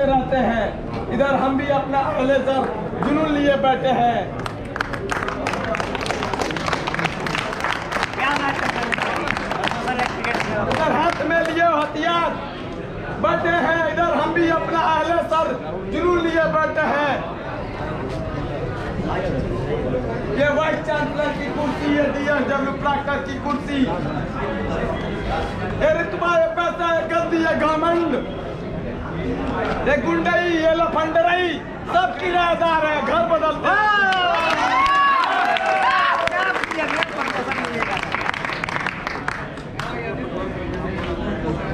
रहते हैं। इधर हम भी अपना अगले सर जुनून लिए बैठे हैं। इधर हाथ में लिए हथियार। बैठे हैं। इधर हम भी अपना अगले सर जुनून लिए बैठे हैं। ये वाइस चांसलर की कुर्सी ये डी एस डब्ल्यू प्राक्टर की कुर्सी। ये रितबा ये पैसा ये गद्दी ये घमंड। ये गुंडई, ये लफंडरई सब किराएदार है, घर बदलते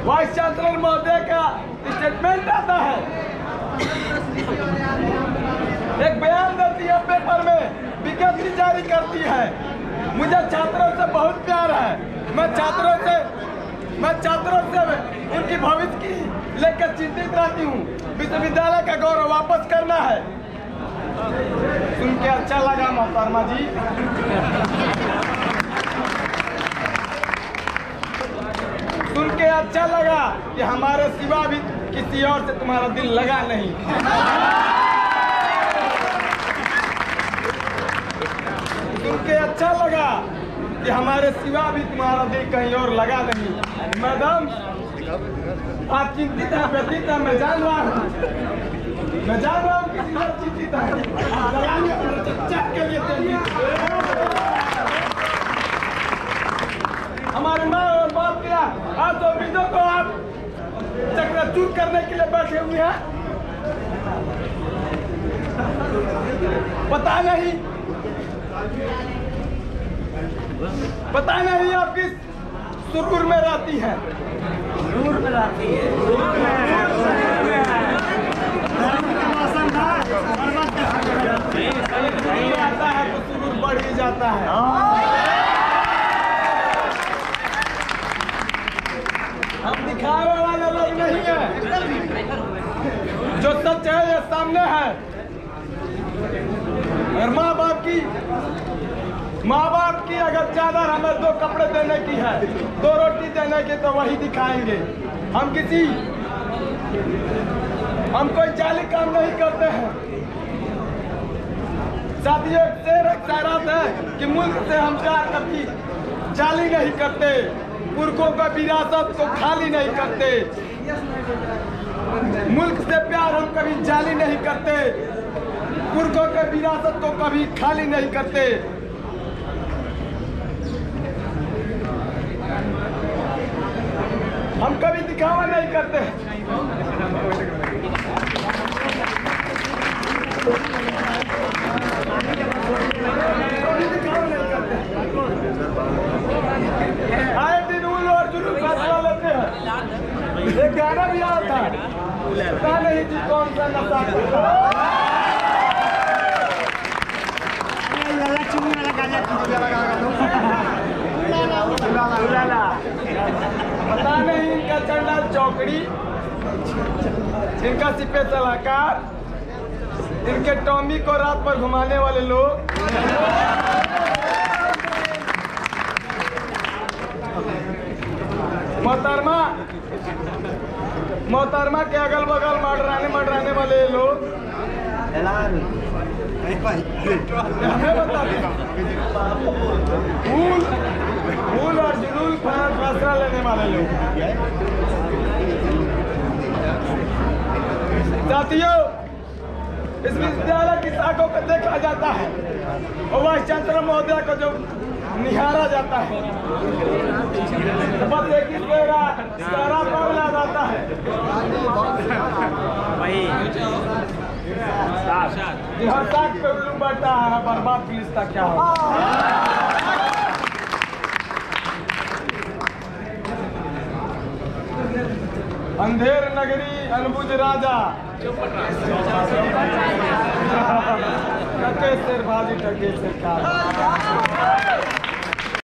वाइस चांसलर महोदय का स्टेटमेंट आता है। एक बयान देती है पेपर में, विज्ञप्ति जारी करती है। मुझे छात्रों से बहुत प्यार है। मैं छात्रों से, मैं छात्रों से उनकी भविष्य की लेकर चिंतित रहती हूँ। विश्वविद्यालय का गौरव वापस करना है। सुन के अच्छा लगा मोहतरमा जी। सुन के अच्छा लगा कि हमारे सिवा भी किसी और से तुम्हारा दिल लगा नहीं। सुन के अच्छा लगा कि हमारे सिवा भी तुम्हारा दिल कहीं और लगा नहीं। मैडम आप चिंतित हैं व्यतीत हैं, मैं जान रहा हूँ। मैं जान रहा हूँ किसी और चिंतित है। हमारे माँ और बाप क्या आज तो उम्मीदों को आप चक्रचूर करने के लिए बैठे हुए हैं। पता नहीं। पता नहीं आप किस सुरूर में रहती हैं। नहीं आता है तो बढ़ ही जाता है। हम दिखावे वाले लोग नहीं है। जो सच है ये सामने है। और माँ बाप की माँ बाप की अगर चादर हमें दो कपड़े देने की है, दो रोटी देने की तो वही दिखाएँगे। हम किसी, हम कोई जाली काम नहीं करते हैं। साथियों है कि मुल्क से हम प्यार कभी जाली नहीं करते, पुरखों का विरासत को खाली नहीं करते। मुल्क से प्यार हम कभी जाली नहीं करते, पुरखों के विरासत को कभी खाली नहीं करते हम कभी दिखावा नहीं करते आए दिन उल और जुलूस फैसला लेते हैं। एक गाना भी आया था। पता नहीं जी कौन सा नशा पता नहीं इनका चंडा चौकड़ी। इनका सिपे सलाहकार। इनके टॉमी को रात पर घुमाने वाले लोग। मोहतरमा मोहतरमा के अगल बगल मडराने मडराने वाले लोग। फूल फूल और जुलूल पर फैसला लेने वाले लोग। साथियों, इस विद्यालय की शाखों को देखा जाता है और वाइस चांसलर महोदय को जो निहारा जाता है। बस एक ही चेहरा चेहरा ला जाता है। बैठा है बर्बाद पुलिस क्या हो अंधेर नगरी अनबुज राजा। टके शेर भाजी टके शेर का